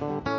Bye.